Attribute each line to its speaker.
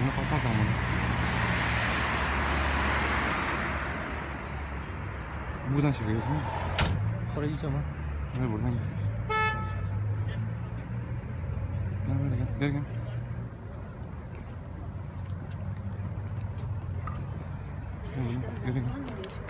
Speaker 1: una falta cámara. 무단식 여기서
Speaker 2: 거래 2점아
Speaker 1: 왜 못하냐 그냥 그냥 그냥 그냥 그냥 그냥